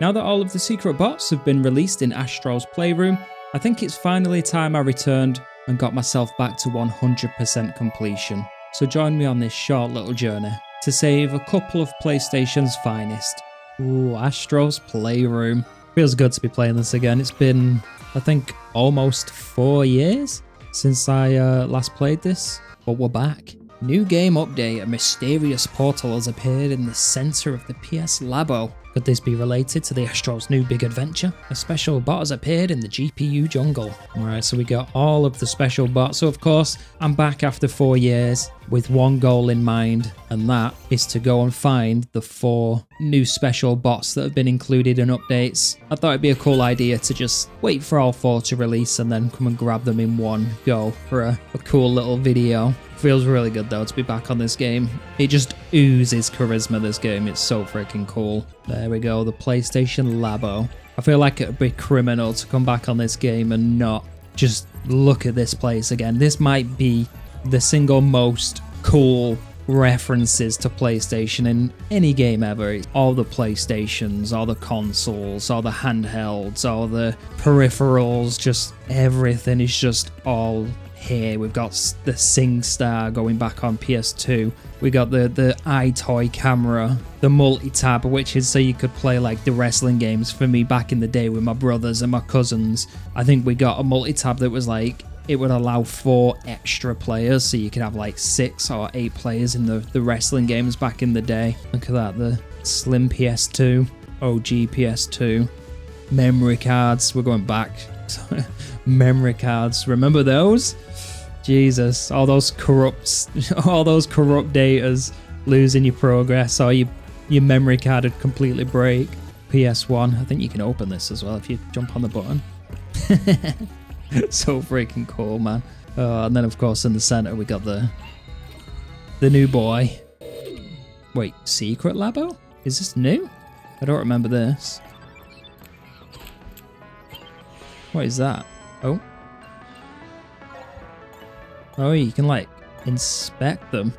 Now that all of the secret bots have been released in Astro's Playroom, I think it's finally time I returned and got myself back to 100% completion. So join me on this short little journey to save a couple of PlayStation's finest. Ooh, Astro's Playroom. Feels good to be playing this again. It's been, I think, almost four years since I uh, last played this, but we're back. New game update, a mysterious portal has appeared in the centre of the PS Labo. Could this be related to the Astro's new big adventure? A special bot has appeared in the GPU jungle. Alright, so we got all of the special bots. So of course, I'm back after four years with one goal in mind, and that is to go and find the four new special bots that have been included in updates. I thought it'd be a cool idea to just wait for all four to release and then come and grab them in one go for a, a cool little video. Feels really good though to be back on this game. It just oozes charisma, this game. It's so freaking cool. There we go, the PlayStation Labo. I feel like it would be criminal to come back on this game and not just look at this place again. This might be the single most cool references to PlayStation in any game ever. All the PlayStations, all the consoles, all the handhelds, all the peripherals, just everything is just all here. We've got the SingStar going back on PS2. We got the the EyeToy camera, the multi-tap, which is so you could play like the wrestling games for me back in the day with my brothers and my cousins. I think we got a multi-tap that was like it would allow four extra players, so you could have like six or eight players in the, the wrestling games back in the day. Look at that, the slim PS2, OG PS2, memory cards. We're going back. memory cards. Remember those? Jesus, all those corrupt, all those corrupt datas losing your progress or your your memory card would completely break. PS1, I think you can open this as well if you jump on the button. so freaking cool, man. Uh, and then of course in the center we got the the new boy. Wait, Secret Labo? Is this new? I don't remember this. What is that? Oh. Oh, you can like inspect them.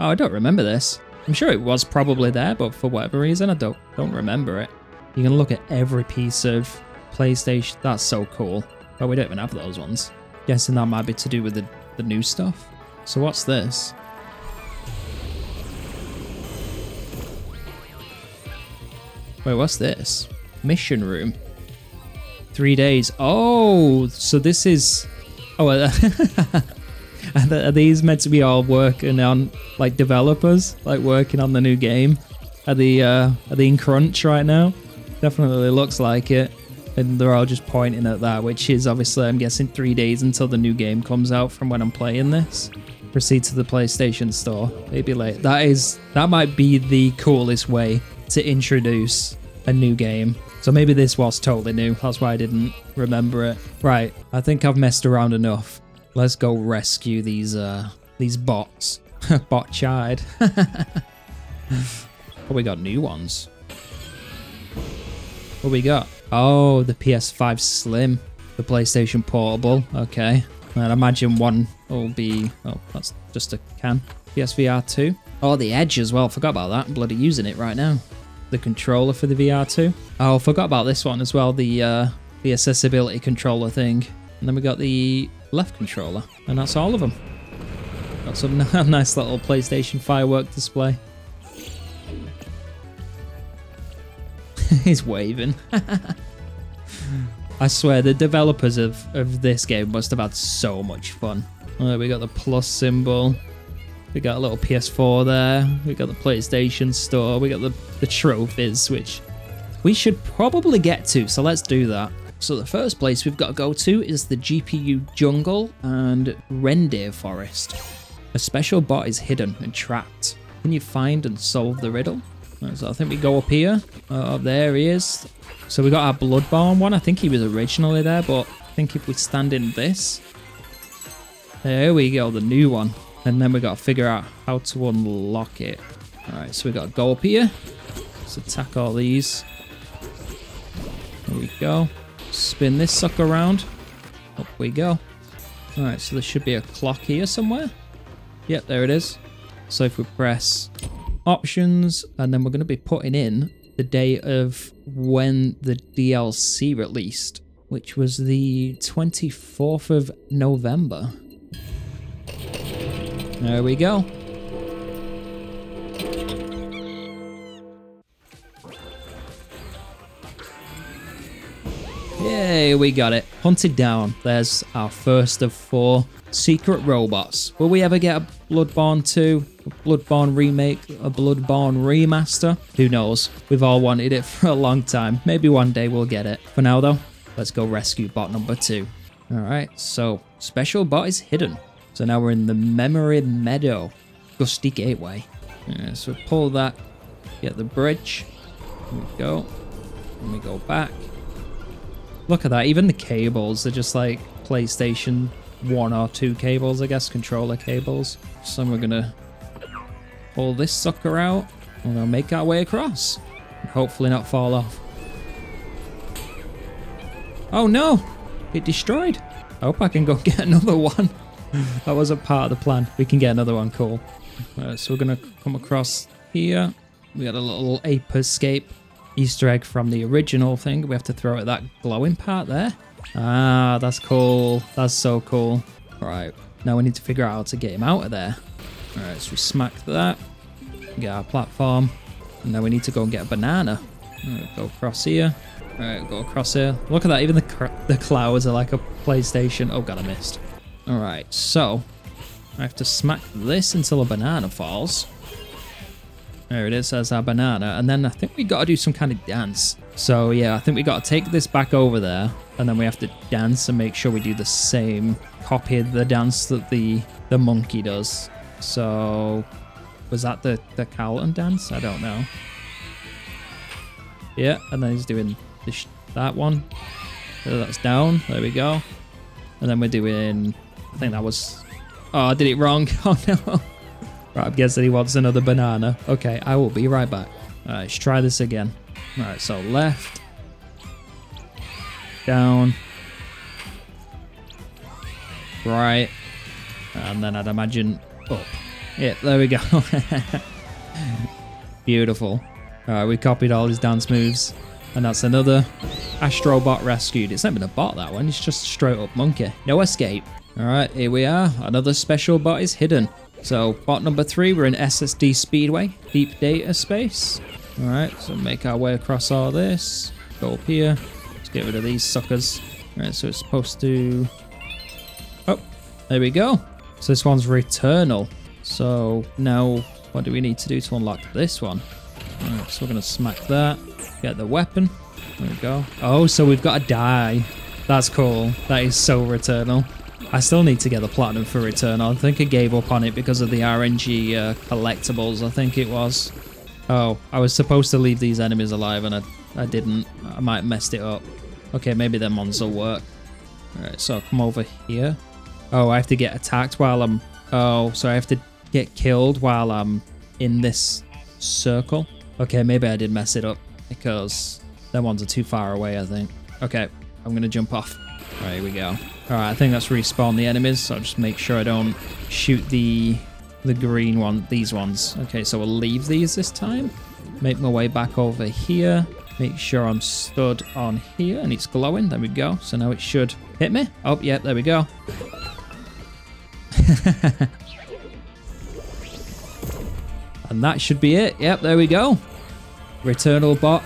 Oh, I don't remember this. I'm sure it was probably there, but for whatever reason, I don't don't remember it. You can look at every piece of PlayStation. That's so cool. But we don't even have those ones. Guessing that might be to do with the, the new stuff. So what's this? Wait, what's this? Mission room. Three days. Oh, so this is... Oh, are these meant to be all working on, like, developers? Like, working on the new game? Are they, uh, are they in crunch right now? Definitely looks like it. And they're all just pointing at that, which is obviously, I'm guessing, three days until the new game comes out from when I'm playing this. Proceed to the PlayStation Store. Maybe late. That is, that might be the coolest way to introduce a new game. So maybe this was totally new. That's why I didn't remember it. Right, I think I've messed around enough. Let's go rescue these uh these bots. Bot chide. oh, we got new ones. What we got? Oh, the PS5 Slim. The PlayStation Portable. Okay. And I imagine one will be... Oh, that's just a can. PSVR 2. Oh, the Edge as well. Forgot about that. I'm bloody using it right now the controller for the VR2. Oh, forgot about this one as well, the uh, the accessibility controller thing. And then we got the left controller, and that's all of them. Got some nice little PlayStation firework display. He's waving. I swear, the developers of, of this game must have had so much fun. Oh, we got the plus symbol. We got a little PS4 there. We got the PlayStation Store. We got the, the trophies, which we should probably get to. So let's do that. So the first place we've got to go to is the GPU Jungle and Reindeer Forest. A special bot is hidden and trapped. Can you find and solve the riddle? So I think we go up here. Oh, there he is. So we got our Bloodborne one. I think he was originally there, but I think if we stand in this... There we go, the new one. And then we got to figure out how to unlock it. Alright, so we got to go up here. Let's attack all these. There we go. Spin this sucker around. Up we go. Alright, so there should be a clock here somewhere. Yep, there it is. So if we press options, and then we're going to be putting in the day of when the DLC released, which was the 24th of November. There we go. Yay, we got it. Hunted down. There's our first of four secret robots. Will we ever get a Bloodborne 2, a Bloodborne remake, a Bloodborne remaster? Who knows? We've all wanted it for a long time. Maybe one day we'll get it. For now though, let's go rescue bot number two. Alright, so special bot is hidden. So now we're in the Memory Meadow. Gusty Gateway. Yeah, so pull that, get the bridge. Here we go. And we go back. Look at that, even the cables, they're just like PlayStation 1 or 2 cables, I guess, controller cables. So we're gonna pull this sucker out and we'll make our way across. And hopefully not fall off. Oh no! It destroyed. I hope I can go get another one. that wasn't part of the plan. We can get another one, cool. Uh, so we're gonna come across here. We got a little ape escape Easter egg from the original thing. We have to throw at that glowing part there. Ah, that's cool. That's so cool. Right, now we need to figure out how to get him out of there. All right, so we smack that. Get our platform. And now we need to go and get a banana. Right, go across here. All right, go across here. Look at that. Even the, the clouds are like a PlayStation. Oh, God, I missed. All right, so I have to smack this until a banana falls. There it is, as our banana. And then I think we got to do some kind of dance. So yeah, I think we got to take this back over there. And then we have to dance and make sure we do the same. Copy the dance that the, the monkey does. So was that the, the Carlton dance? I don't know. Yeah, and then he's doing that one. So that's down. There we go. And then we're doing... I think that was... Oh, I did it wrong. Oh, no. Right, I'm guessing he wants another banana. Okay, I will be right back. Alright, let's try this again. Alright, so left. Down. Right. And then I'd imagine up. Yeah, there we go. Beautiful. Alright, we copied all his dance moves. And that's another Astrobot rescued. It's not even a bot, that one. It's just straight up monkey. No escape. Alright, here we are. Another special bot is hidden. So bot number three, we're in SSD Speedway, deep data space. All right, so make our way across all this. Go up here. Let's get rid of these suckers. All right, so it's supposed to... Oh, there we go. So this one's Returnal. So now what do we need to do to unlock this one? All right, so we're going to smack that. Get the weapon. There we go. Oh, so we've got to die. That's cool. That is so Returnal. I still need to get the platinum for Return. I think I gave up on it because of the RNG uh, collectibles, I think it was. Oh, I was supposed to leave these enemies alive and I, I didn't. I might have messed it up. Okay, maybe them ones will work. Alright, so I'll come over here. Oh, I have to get attacked while I'm... Oh, so I have to get killed while I'm in this circle. Okay, maybe I did mess it up because them ones are too far away, I think. Okay, I'm going to jump off. Right, here we go. Alright, I think that's respawn the enemies, so I'll just make sure I don't shoot the the green one, these ones. Okay, so we'll leave these this time. Make my way back over here. Make sure I'm stood on here and it's glowing. There we go. So now it should hit me. Oh, yeah, there we go. and that should be it. Yep, there we go. Returnal bot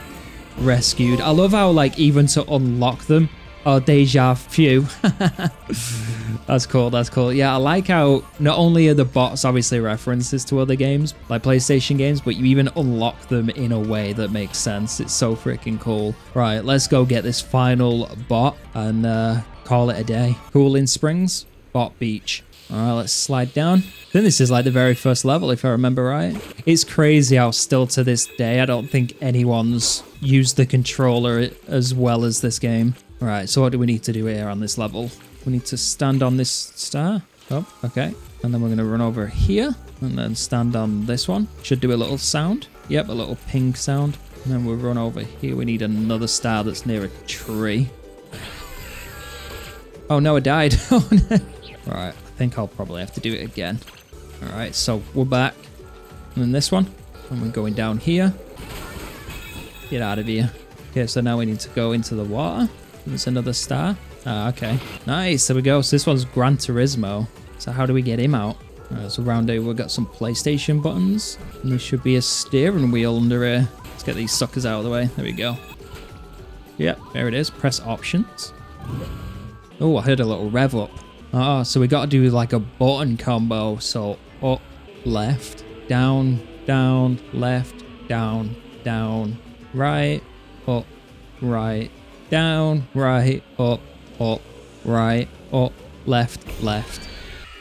rescued. I love how, like, even to unlock them, Oh, deja vu. that's cool, that's cool. Yeah, I like how not only are the bots obviously references to other games, like PlayStation games, but you even unlock them in a way that makes sense. It's so freaking cool. Right, let's go get this final bot and uh, call it a day. Cooling Springs, Bot Beach. All right, let's slide down. I think this is like the very first level, if I remember right. It's crazy how still to this day, I don't think anyone's used the controller as well as this game. Right, so what do we need to do here on this level? We need to stand on this star. Oh, okay. And then we're going to run over here and then stand on this one. Should do a little sound. Yep, a little ping sound. And then we'll run over here. We need another star that's near a tree. Oh no, I died. Oh, right, think I'll probably have to do it again. All right, so we're back. And then this one. And we're going down here. Get out of here. Okay, so now we need to go into the water. There's another star. Ah, okay. Nice, there we go. So this one's Gran Turismo. So how do we get him out? So around here we've got some PlayStation buttons. And there should be a steering wheel under here. Let's get these suckers out of the way. There we go. Yep, there it is. Press options. Oh, I heard a little rev up. Ah, so we got to do like a button combo. So up, left, down, down, left, down, down, right, up, right, down, right, up, up, right, up, left, left.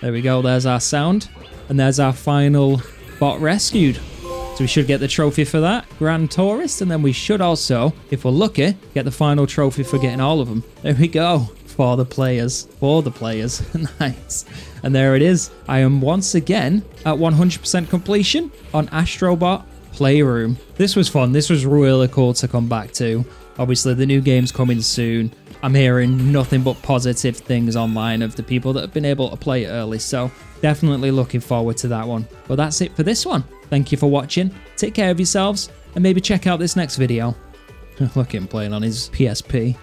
There we go, there's our sound. And there's our final bot rescued. So we should get the trophy for that, Grand Tourist, and then we should also, if we're lucky, get the final trophy for getting all of them. There we go, for the players, for the players, nice. And there it is, I am once again at 100% completion on Astrobot Playroom. This was fun, this was really cool to come back to. Obviously the new game's coming soon, I'm hearing nothing but positive things online of the people that have been able to play it early, so definitely looking forward to that one. But that's it for this one. Thank you for watching, take care of yourselves, and maybe check out this next video. Look at him playing on his PSP.